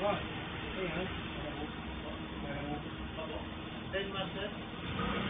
Right. Hang on. Then that's it.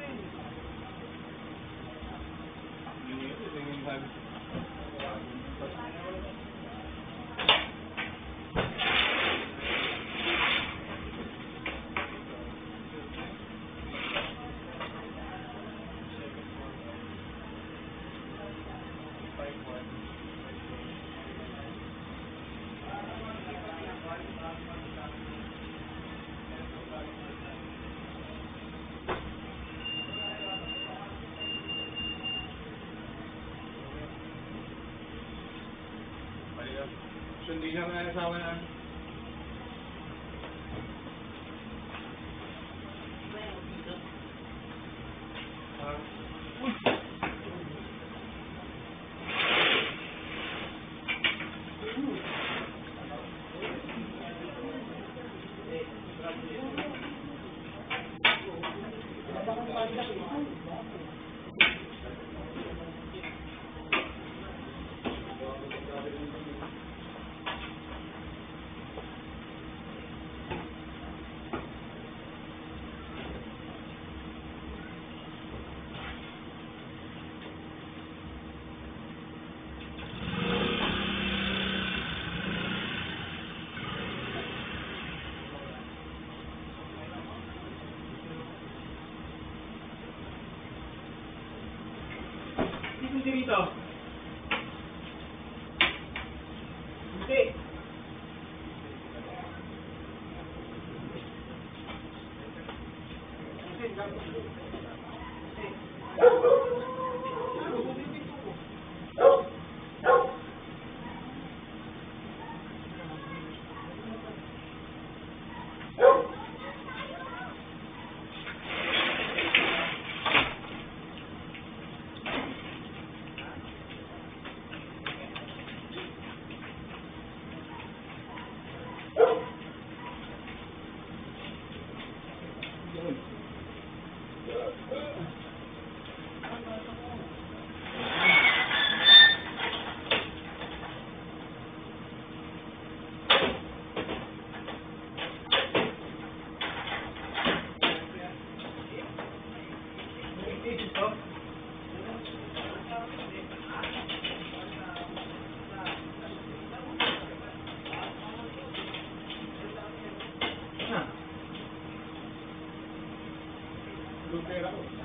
I you 身体下班下班 na. dito. Hindi. Lutera Verão.